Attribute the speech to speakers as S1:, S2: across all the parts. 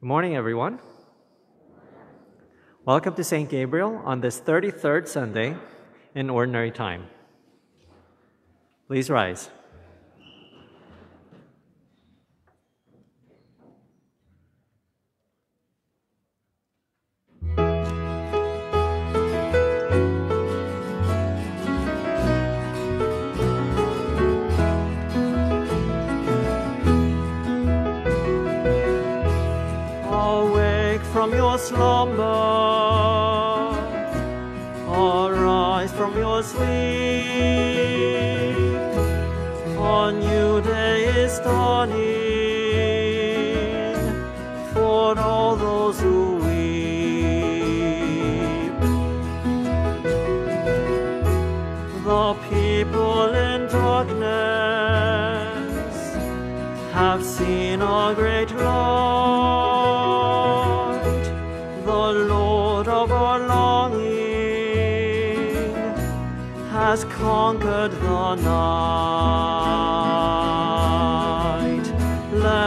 S1: Good morning, everyone. Welcome to St. Gabriel on this 33rd Sunday in Ordinary Time. Please rise.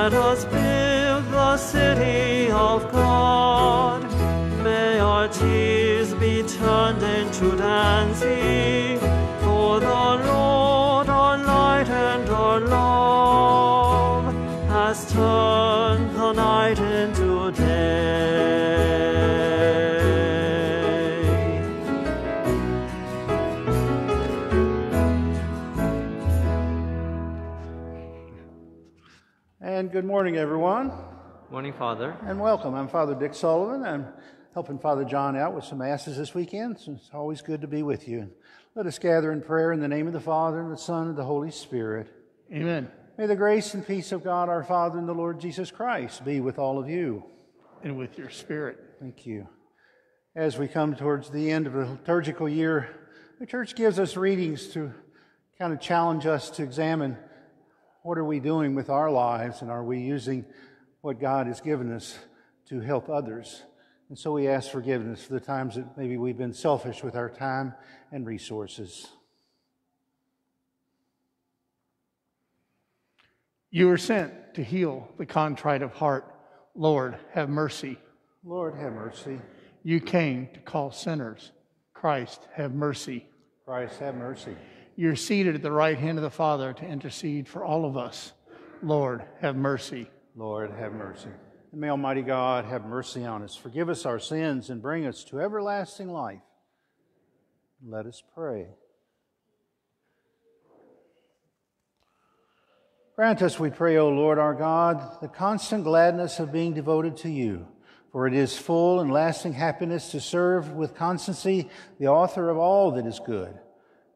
S2: Let us build the city of God. May our tears be turned into dancing. For the
S3: morning, everyone.
S4: Morning, Father.
S3: And welcome. I'm Father Dick Sullivan. I'm helping Father John out with some masses this weekend. So it's always good to be with you. Let us gather in prayer in the name of the Father, and the Son, and the Holy Spirit.
S5: Amen.
S3: May the grace and peace of God our Father and the Lord Jesus Christ be with all of you.
S5: And with your spirit.
S3: Thank you. As we come towards the end of the liturgical year, the church gives us readings to kind of challenge us to examine what are we doing with our lives and are we using what God has given us to help others. And so we ask forgiveness for the times that maybe we've been selfish with our time and resources.
S5: You were sent to heal the contrite of heart. Lord, have mercy.
S3: Lord, have mercy.
S5: You came to call sinners. Christ, have mercy.
S3: Christ, have mercy.
S5: You're seated at the right hand of the Father to intercede for all of us. Lord, have mercy.
S3: Lord, have mercy. And may Almighty God have mercy on us, forgive us our sins, and bring us to everlasting life. Let us pray. Grant us, we pray, O Lord our God, the constant gladness of being devoted to you, for it is full and lasting happiness to serve with constancy the author of all that is good.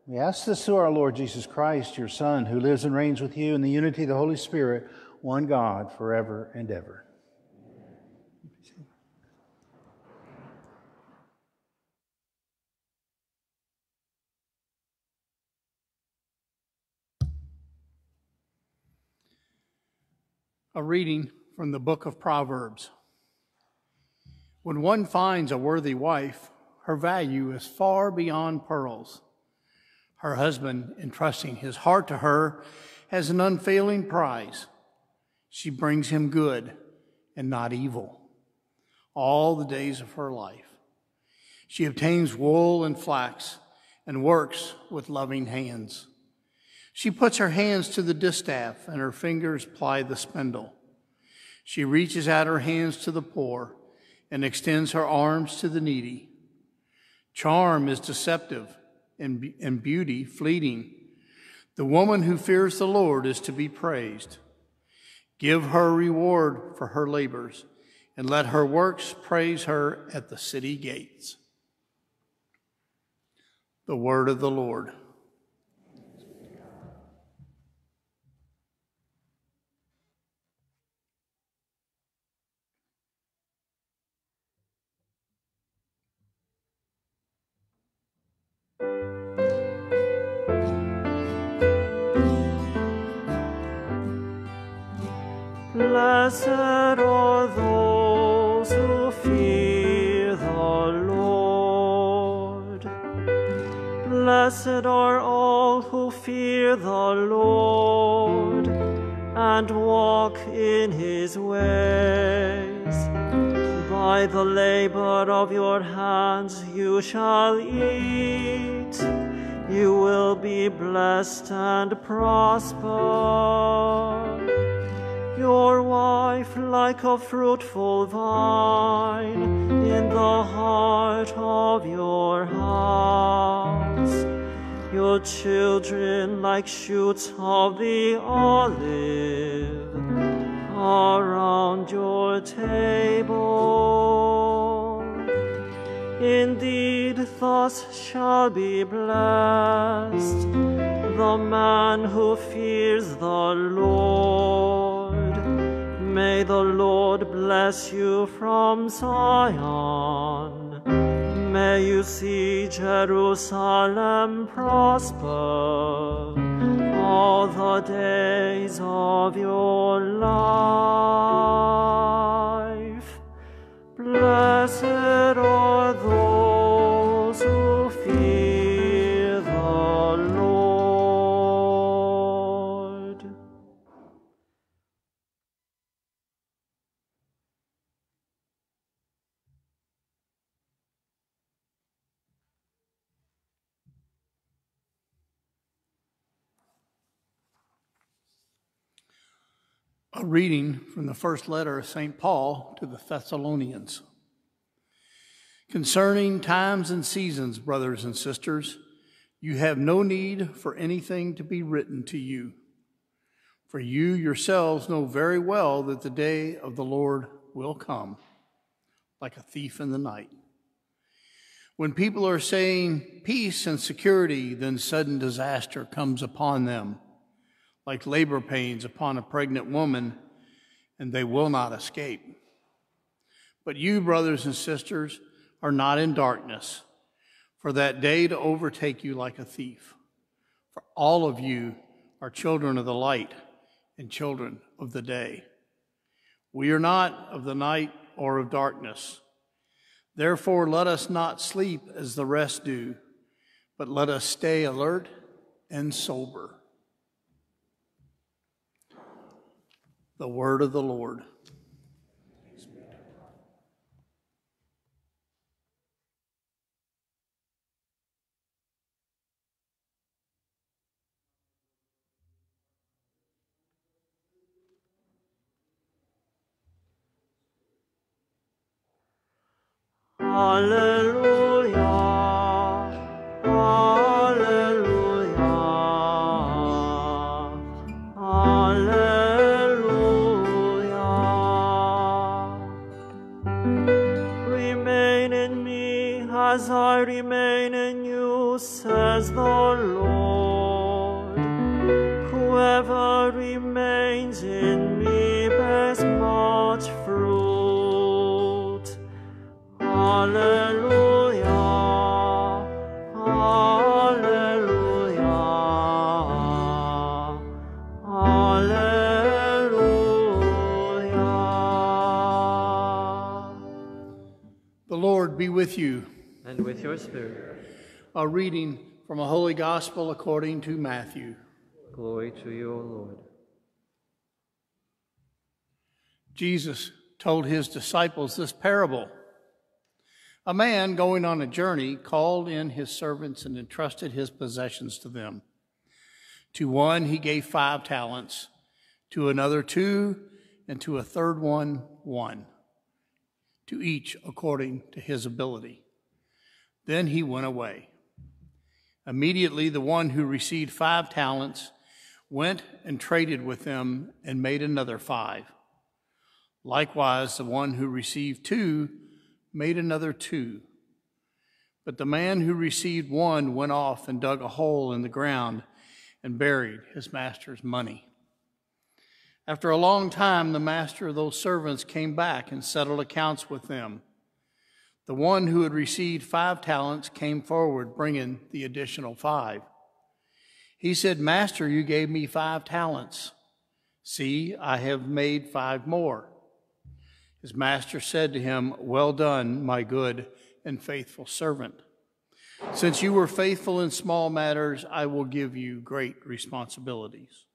S3: We ask this through our Lord Jesus Christ, your Son, who lives and reigns with you in the unity of the Holy Spirit, one God, forever and ever.
S5: A reading from the book of Proverbs. When one finds a worthy wife, her value is far beyond pearls. Her husband, entrusting his heart to her, has an unfailing prize. She brings him good and not evil all the days of her life. She obtains wool and flax and works with loving hands. She puts her hands to the distaff and her fingers ply the spindle. She reaches out her hands to the poor and extends her arms to the needy. Charm is deceptive and, and beauty fleeting. The woman who fears the Lord is to be praised. Give her reward for her labors, and let her works praise her at the city gates. The word of the Lord.
S1: Blessed are those who fear the Lord. Blessed are all who fear the Lord and walk in his ways. By the labor of your hands you shall eat. You will be blessed and prosper your wife like a fruitful vine in the heart of your house. Your children like shoots of the olive around your table. Indeed, thus shall be blessed the man who fears the Lord. May the Lord bless you from Zion. May you see Jerusalem prosper all the days of your life. Blessed
S5: A reading from the first letter of St. Paul to the Thessalonians. Concerning times and seasons, brothers and sisters, you have no need for anything to be written to you. For you yourselves know very well that the day of the Lord will come like a thief in the night. When people are saying peace and security, then sudden disaster comes upon them, like labor pains upon a pregnant woman, and they will not escape. But you, brothers and sisters, are not in darkness, for that day to overtake you like a thief. For all of you are children of the light and children of the day. We are not of the night or of darkness. Therefore, let us not sleep as the rest do, but let us stay alert and sober. The word of the Lord.
S1: Alleluia. As I remain in you, says the Lord. Whoever remains in me bears much fruit. Alleluia.
S5: The Lord be with you.
S4: And with your spirit,
S5: A reading from a holy gospel according to Matthew.
S4: glory to you, O Lord.
S5: Jesus told his disciples this parable. A man going on a journey called in his servants and entrusted his possessions to them. To one he gave five talents, to another two, and to a third one one, to each according to his ability. Then he went away. Immediately the one who received five talents went and traded with them and made another five. Likewise, the one who received two made another two. But the man who received one went off and dug a hole in the ground and buried his master's money. After a long time, the master of those servants came back and settled accounts with them. The one who had received five talents came forward, bringing the additional five. He said, Master, you gave me five talents. See, I have made five more. His master said to him, Well done, my good and faithful servant. Since you were faithful in small matters, I will give you great responsibilities.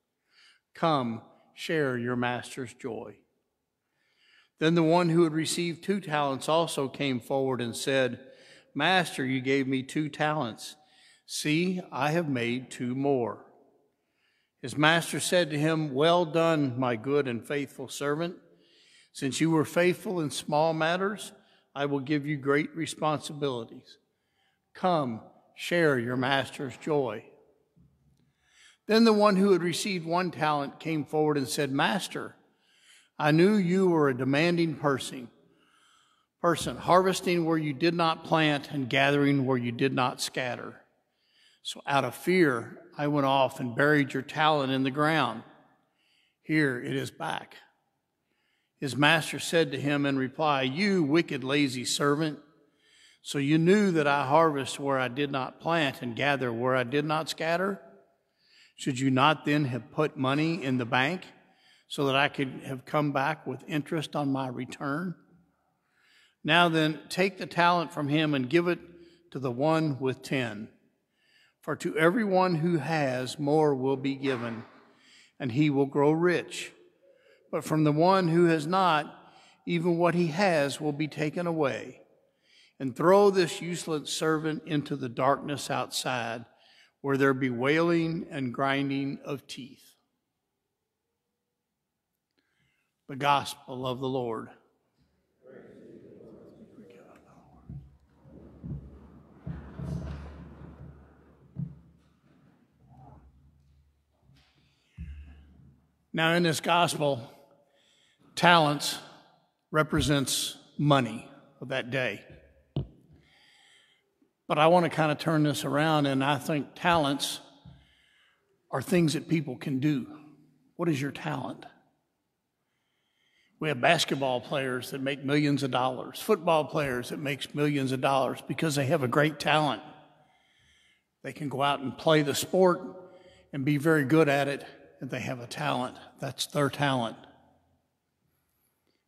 S5: Come, share your master's joy. Then the one who had received two talents also came forward and said, Master, you gave me two talents. See, I have made two more. His master said to him, Well done, my good and faithful servant. Since you were faithful in small matters, I will give you great responsibilities. Come, share your master's joy. Then the one who had received one talent came forward and said, Master, I knew you were a demanding person, person, harvesting where you did not plant and gathering where you did not scatter. So out of fear, I went off and buried your talent in the ground. Here it is back. His master said to him in reply, You wicked, lazy servant. So you knew that I harvest where I did not plant and gather where I did not scatter? Should you not then have put money in the bank so that I could have come back with interest on my return? Now then, take the talent from him and give it to the one with ten. For to everyone who has, more will be given, and he will grow rich. But from the one who has not, even what he has will be taken away. And throw this useless servant into the darkness outside, where there be wailing and grinding of teeth. The gospel of the Lord. Now, in this gospel, talents represents money of that day. But I want to kind of turn this around, and I think talents are things that people can do. What is your talent? We have basketball players that make millions of dollars, football players that makes millions of dollars because they have a great talent. They can go out and play the sport and be very good at it, and they have a talent. That's their talent.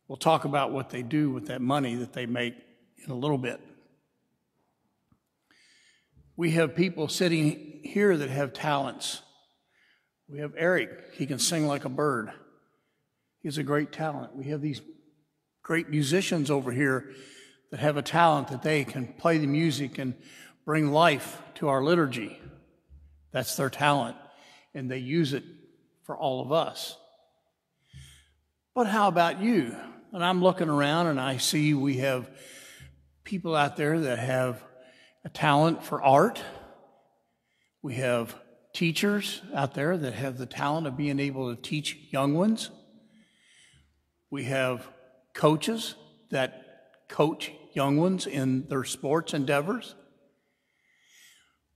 S5: We'll talk about what they do with that money that they make in a little bit. We have people sitting here that have talents. We have Eric, he can sing like a bird. He's a great talent. We have these great musicians over here that have a talent that they can play the music and bring life to our liturgy. That's their talent, and they use it for all of us. But how about you? And I'm looking around and I see we have people out there that have a talent for art. We have teachers out there that have the talent of being able to teach young ones. We have coaches that coach young ones in their sports endeavors.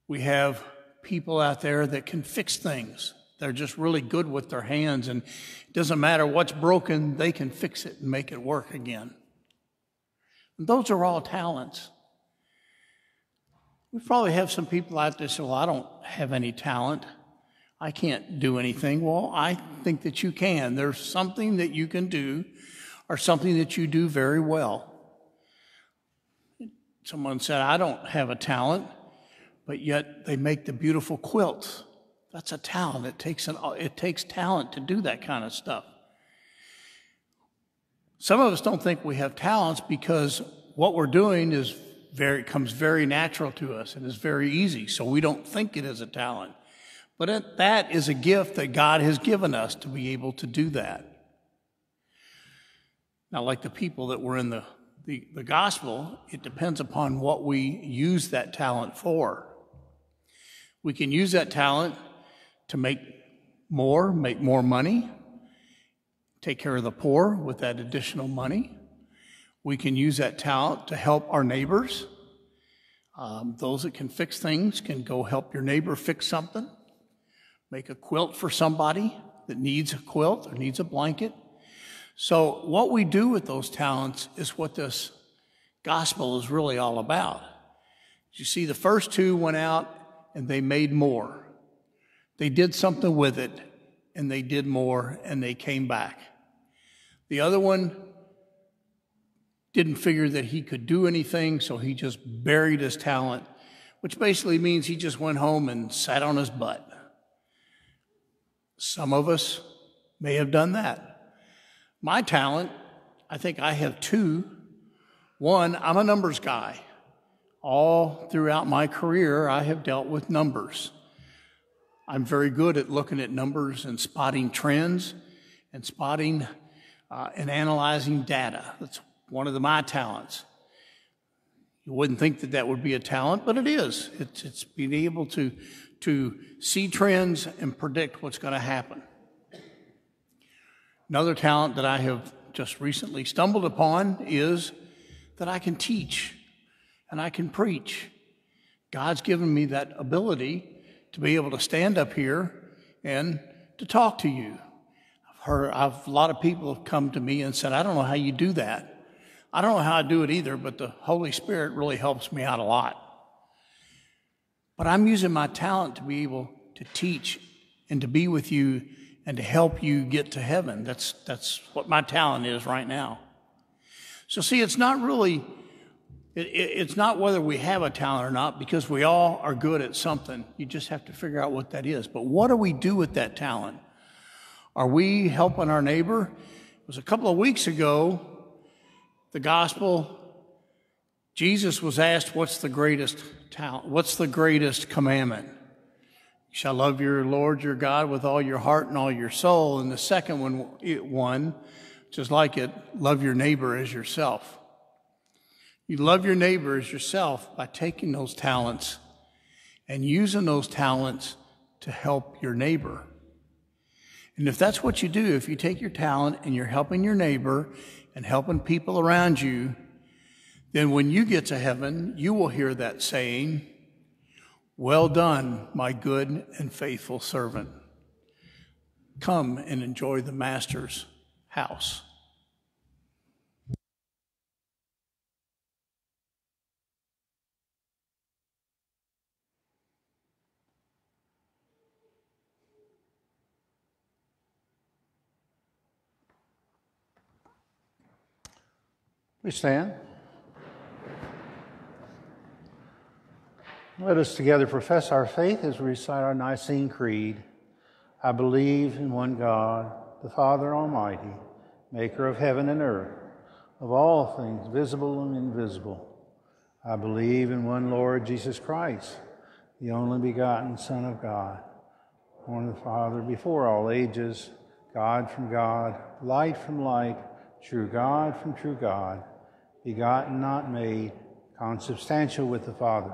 S5: We have people out there that can fix things. They're just really good with their hands, and it doesn't matter what's broken, they can fix it and make it work again. And those are all talents. We probably have some people out there say, Well, I don't have any talent. I can't do anything. Well, I think that you can. There's something that you can do or something that you do very well. Someone said, I don't have a talent but yet they make the beautiful quilts. That's a talent. It takes, an, it takes talent to do that kind of stuff. Some of us don't think we have talents because what we're doing is very, comes very natural to us and is very easy, so we don't think it is a talent. But that is a gift that God has given us to be able to do that. Now, like the people that were in the, the, the gospel, it depends upon what we use that talent for. We can use that talent to make more, make more money, take care of the poor with that additional money. We can use that talent to help our neighbors. Um, those that can fix things can go help your neighbor fix something, make a quilt for somebody that needs a quilt or needs a blanket. So, what we do with those talents is what this gospel is really all about. You see, the first two went out and they made more. They did something with it and they did more and they came back. The other one didn't figure that he could do anything, so he just buried his talent, which basically means he just went home and sat on his butt. Some of us may have done that. My talent, I think I have two. One, I'm a numbers guy. All throughout my career, I have dealt with numbers. I'm very good at looking at numbers and spotting trends and spotting uh, and analyzing data. That's one of the, my talents. You wouldn't think that that would be a talent, but it is. It's, it's being able to, to see trends and predict what's going to happen. Another talent that I have just recently stumbled upon is that I can teach and I can preach. God's given me that ability to be able to stand up here and to talk to you. I've heard I've, a lot of people have come to me and said, I don't know how you do that. I don't know how I do it either, but the Holy Spirit really helps me out a lot. But I'm using my talent to be able to teach and to be with you and to help you get to heaven. That's, that's what my talent is right now. So, see, it's not really it, it, it's not whether we have a talent or not, because we all are good at something. You just have to figure out what that is. But what do we do with that talent? Are we helping our neighbor? It was a couple of weeks ago, the gospel, Jesus was asked, What's the greatest talent? What's the greatest commandment? You shall love your Lord your God with all your heart and all your soul. And the second one, one just like it, love your neighbor as yourself. You love your neighbor as yourself by taking those talents and using those talents to help your neighbor. And if that's what you do, if you take your talent and you're helping your neighbor and helping people around you, then when you get to heaven, you will hear that saying, Well done, my good and faithful servant. Come and enjoy the Master's house.
S3: We stand. Let us together profess our faith as we recite our Nicene Creed. I believe in one God, the Father Almighty, maker of heaven and earth, of all things visible and invisible. I believe in one Lord Jesus Christ, the only begotten Son of God, born of the Father before all ages, God from God, light from light, true God from true God begotten, not made, consubstantial with the Father.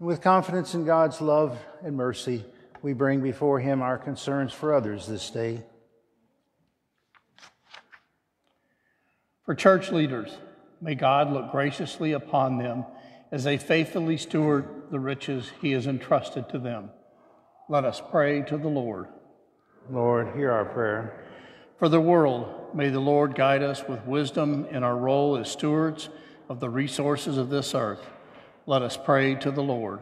S3: And with confidence in God's love and mercy, we bring before Him our concerns for others this day.
S5: For church leaders, may God look graciously upon them as they faithfully steward the riches He has entrusted to them. Let us pray to the Lord.
S3: Lord, hear our prayer.
S5: For the world, may the Lord guide us with wisdom in our role as stewards of the resources of this earth. Let us pray to the Lord.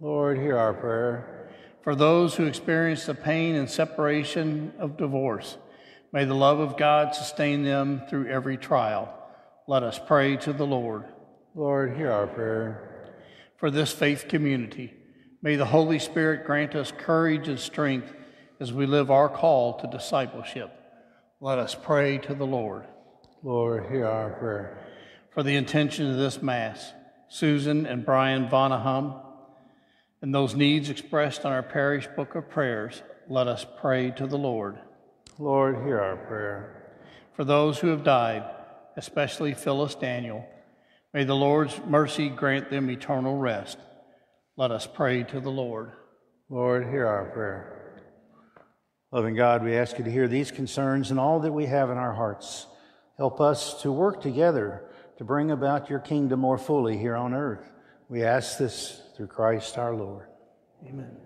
S3: Lord, hear our prayer.
S5: For those who experience the pain and separation of divorce, may the love of God sustain them through every trial. Let us pray to the Lord.
S3: Lord, hear our prayer.
S5: For this faith community, may the Holy Spirit grant us courage and strength as we live our call to discipleship. Let us pray to the Lord.
S3: Lord, hear our prayer.
S5: For the intention of this Mass, Susan and Brian Vonahum, and those needs expressed in our parish book of prayers, let us pray to the Lord.
S3: Lord, hear our prayer.
S5: For those who have died, especially Phyllis Daniel, may the Lord's mercy grant them eternal rest. Let us pray to the Lord.
S3: Lord, hear our prayer. Loving God, we ask you to hear these concerns and all that we have in our hearts. Help us to work together to bring about your kingdom more fully here on earth. We ask this through Christ our Lord. Amen.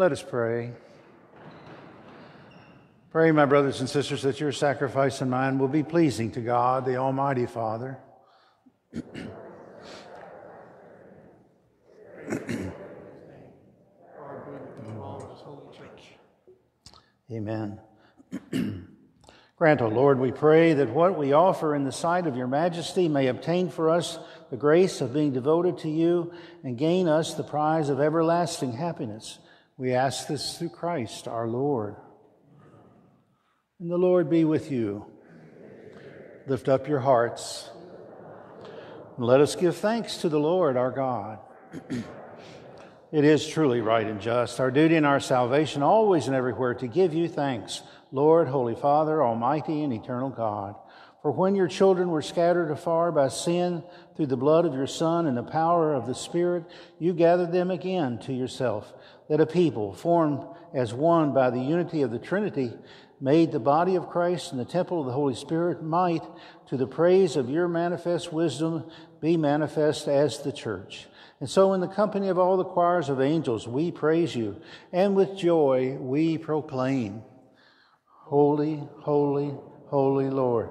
S3: Let us pray. Pray, my brothers and sisters, that your sacrifice and mine will be pleasing to God, the Almighty Father. Amen. Grant, O Lord, we pray that what we offer in the sight of your majesty may obtain for us the grace of being devoted to you and gain us the prize of everlasting happiness. We ask this through Christ our Lord. And the Lord be with you. Lift up your hearts. And let us give thanks to the Lord our God. it is truly right and just, our duty and our salvation, always and everywhere, to give you thanks, Lord, Holy Father, Almighty and Eternal God. For when your children were scattered afar by sin through the blood of your Son and the power of the Spirit, you gathered them again to yourself, that a people formed as one by the unity of the Trinity made the body of Christ and the temple of the Holy Spirit might, to the praise of your manifest wisdom, be manifest as the church. And so, in the company of all the choirs of angels, we praise you, and with joy we proclaim Holy, holy, holy Lord,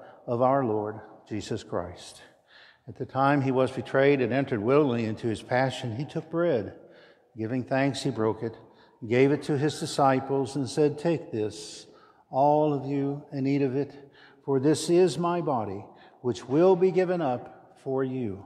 S3: of our Lord Jesus Christ. At the time he was betrayed and entered willingly into his passion, he took bread. Giving thanks, he broke it, gave it to his disciples, and said, Take this, all of you, and eat of it. For this is my body, which will be given up for you.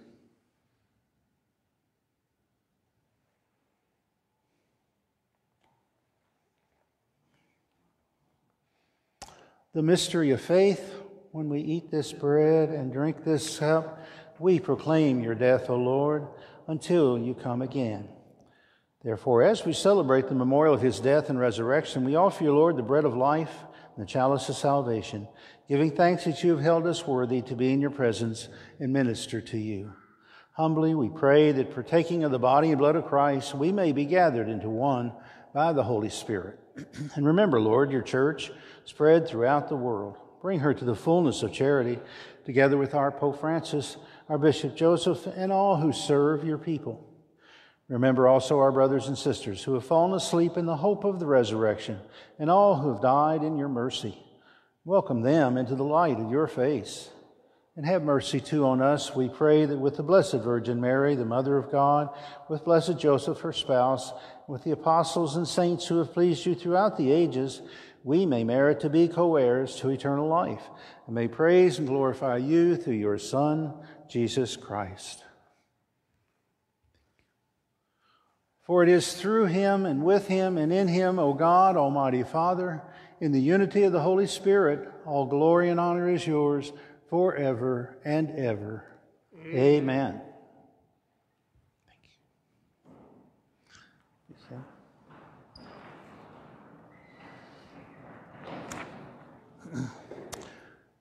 S3: The mystery of faith, when we eat this bread and drink this cup, we proclaim your death, O Lord, until you come again. Therefore, as we celebrate the memorial of his death and resurrection, we offer you, Lord, the bread of life and the chalice of salvation, giving thanks that you have held us worthy to be in your presence and minister to you. Humbly, we pray that partaking of the body and blood of Christ, we may be gathered into one by the Holy Spirit. and remember, Lord, your church spread throughout the world. Bring her to the fullness of charity, together with our Pope Francis, our Bishop Joseph, and all who serve your people. Remember also our brothers and sisters who have fallen asleep in the hope of the resurrection, and all who have died in your mercy. Welcome them into the light of your face. And have mercy too on us, we pray that with the Blessed Virgin Mary, the Mother of God, with Blessed Joseph, her spouse, with the apostles and saints who have pleased you throughout the ages, we may merit to be co heirs to eternal life, and may praise and glorify you through your Son, Jesus Christ. For it is through him and with him and in him, O God, Almighty Father, in the unity of the Holy Spirit, all glory and honor is yours forever and ever. Amen.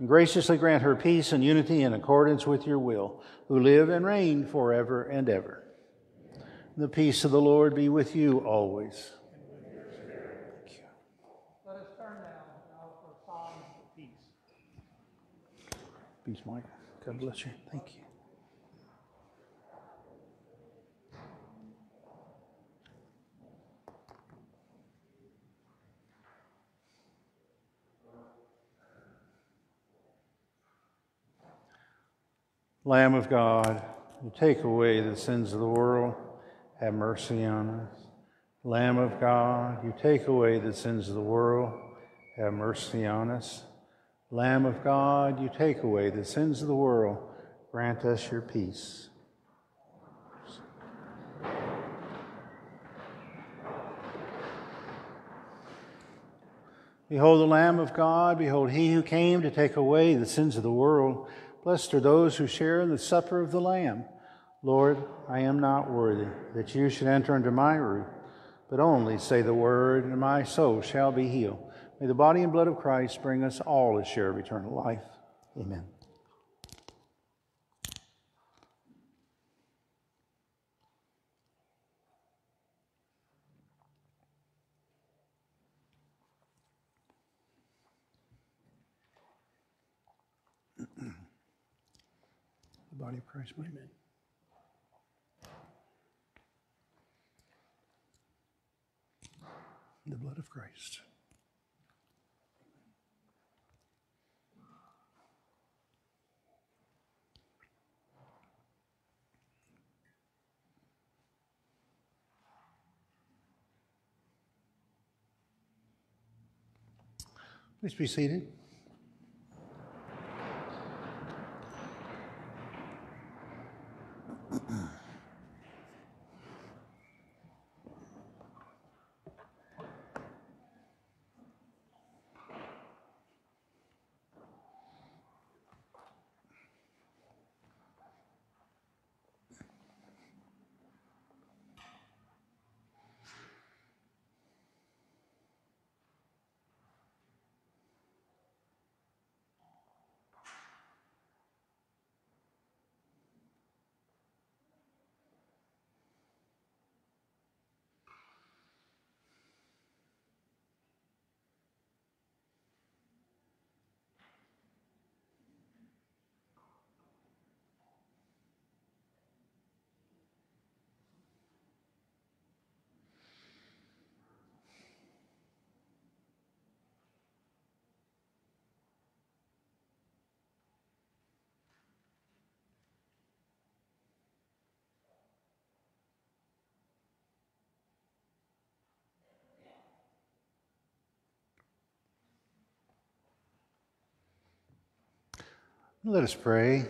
S3: and graciously grant her peace and unity in accordance with your will, who live and reign forever and ever. The peace of the Lord be with you always.
S5: Let us turn now for signs of peace.
S3: Peace, Mike. God bless you. Thank you. Lamb of God, you take away the sins of the world, have mercy on us. Lamb of God, you take away the sins of the world, have mercy on us. Lamb of God, you take away the sins of the world, grant us your peace. Behold the Lamb of God, behold he who came to take away the sins of the world. Blessed are those who share in the supper of the Lamb. Lord, I am not worthy that you should enter under my roof, but only say the word, and my soul shall be healed. May the body and blood of Christ bring us all a share of eternal life. Amen. Body of Christ, my amen. The blood of Christ. Please be seated. Let us pray.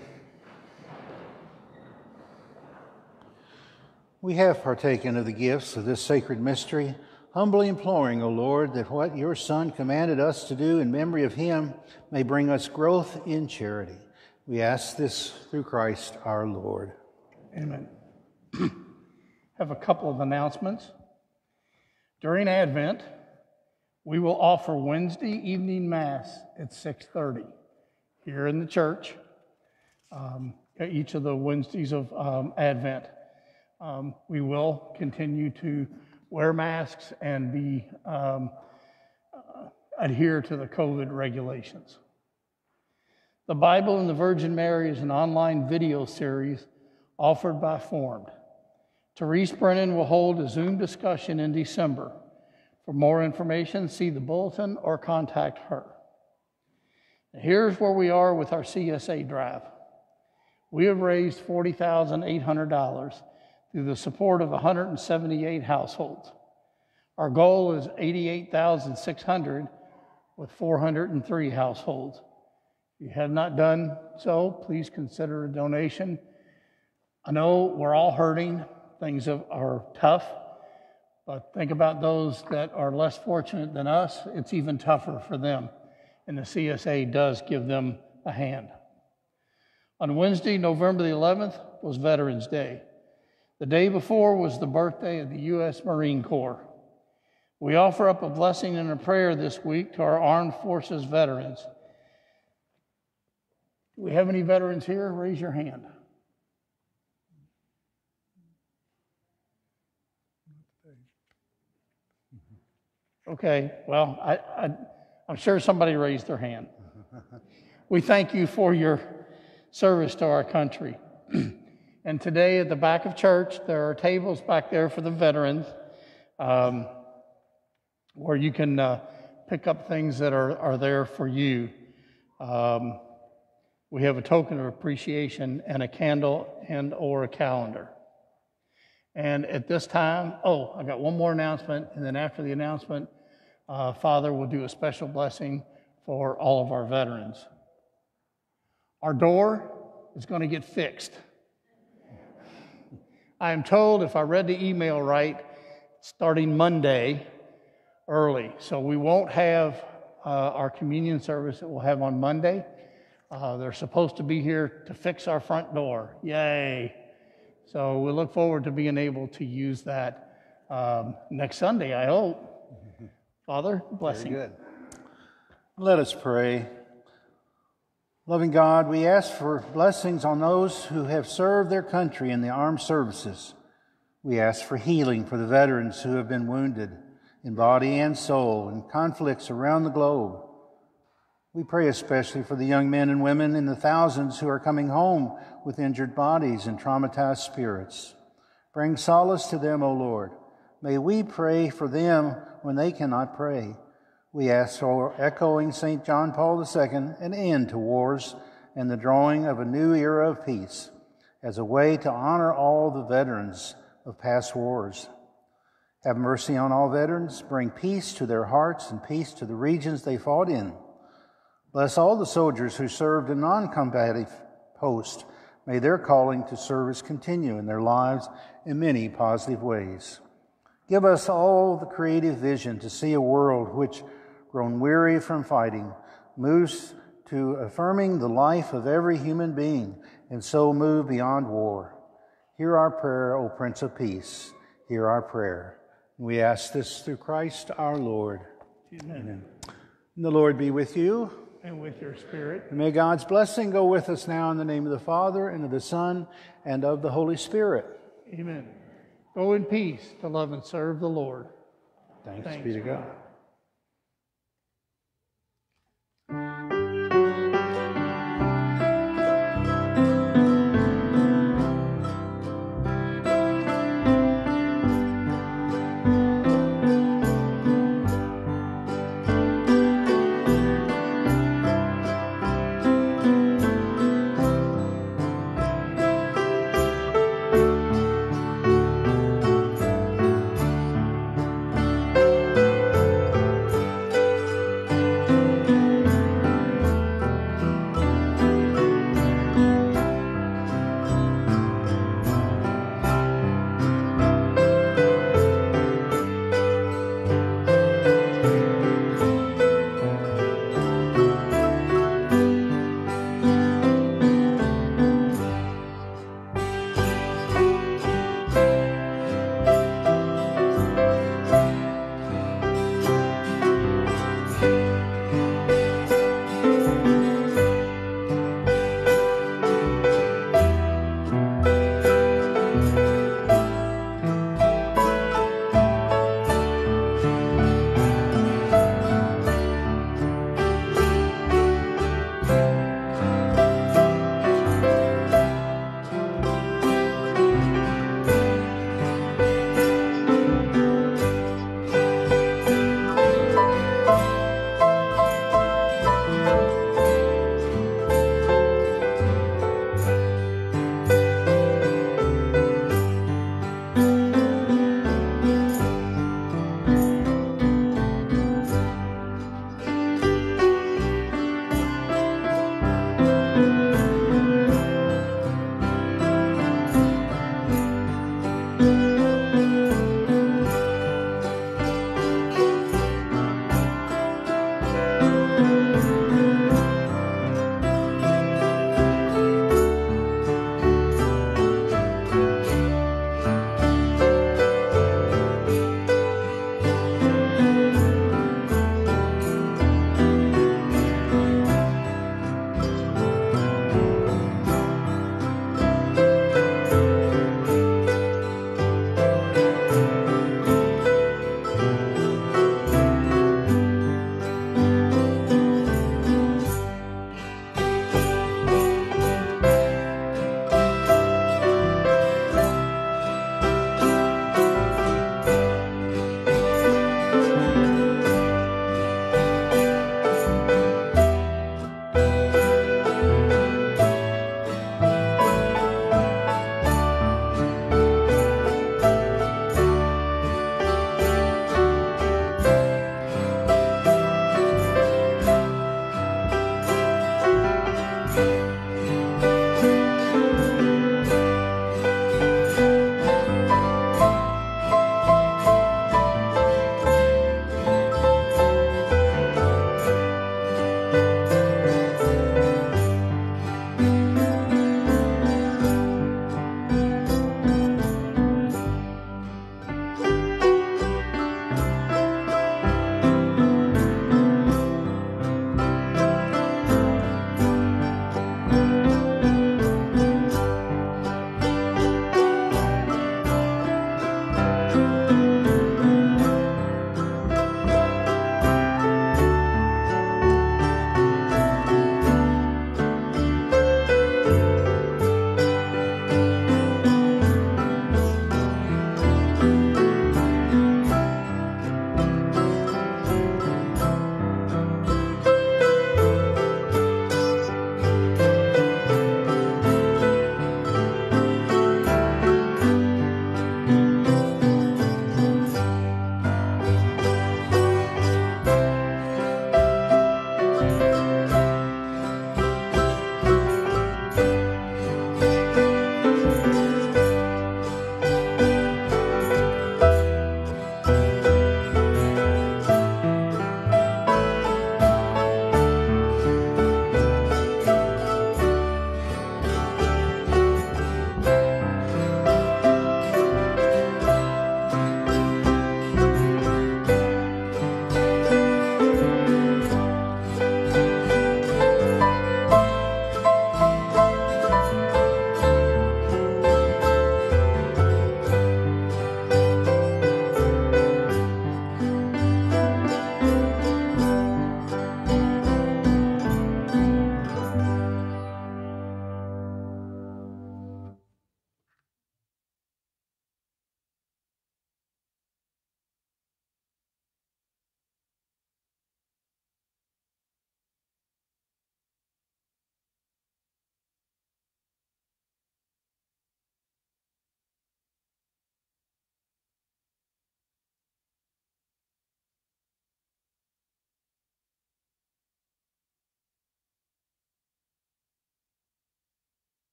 S3: We have partaken of the gifts of this sacred mystery, humbly imploring, O Lord, that what your Son commanded us to do in memory of him may bring us growth in charity. We ask this through Christ our Lord.
S5: Amen. have a couple of announcements. During Advent, we will offer Wednesday evening Mass at 630 here in the church, um, each of the Wednesdays of um, Advent. Um, we will continue to wear masks and be um, uh, adhere to the COVID regulations. The Bible and the Virgin Mary is an online video series offered by Formed. Therese Brennan will hold a Zoom discussion in December. For more information, see the bulletin or contact her. Here's where we are with our CSA drive. We have raised $40,800 through the support of 178 households. Our goal is 88,600 with 403 households. If you have not done so, please consider a donation. I know we're all hurting, things are tough, but think about those that are less fortunate than us. It's even tougher for them and the CSA does give them a hand. On Wednesday, November the 11th, was Veterans Day. The day before was the birthday of the U.S. Marine Corps. We offer up a blessing and a prayer this week to our armed forces veterans. Do we have any veterans here? Raise your hand. Okay, well, I, I, I'm sure somebody raised their hand. We thank you for your service to our country. and today at the back of church, there are tables back there for the veterans um, where you can uh, pick up things that are, are there for you. Um, we have a token of appreciation and a candle and or a calendar. And at this time, oh, I got one more announcement, and then after the announcement, uh, Father will do a special blessing for all of our veterans. Our door is going to get fixed. I am told, if I read the email right, starting Monday early. So we won't have uh, our communion service that we'll have on Monday. Uh, they're supposed to be here to fix our front door. Yay! So we look forward to being able to use that um, next Sunday, I hope. Father, blessing.
S3: Very good. Let us pray. Loving God, we ask for blessings on those who have served their country in the armed services. We ask for healing for the veterans who have been wounded in body and soul in conflicts around the globe. We pray especially for the young men and women in the thousands who are coming home with injured bodies and traumatized spirits. Bring solace to them, O Lord. May we pray for them when they cannot pray. We ask for echoing St. John Paul II an end to wars and the drawing of a new era of peace as a way to honor all the veterans of past wars. Have mercy on all veterans, bring peace to their hearts and peace to the regions they fought in. Bless all the soldiers who served in non combative posts. May their calling to service continue in their lives in many positive ways. Give us all the creative vision to see a world which, grown weary from fighting, moves to affirming the life of every human being and so move beyond war. Hear our prayer, O Prince of Peace. Hear our prayer. We ask this through Christ our Lord.
S5: Amen. Amen.
S3: And the Lord be with you.
S5: And with your spirit.
S3: And may God's blessing go with us now in the name of the Father, and of the Son, and of the Holy Spirit.
S5: Amen. Go in peace to love and serve the Lord.
S3: Thanks, Thanks be to God.
S6: you